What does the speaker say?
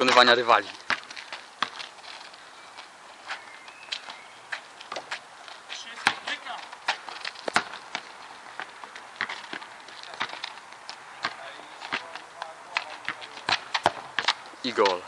pokonywania rywali. I gol.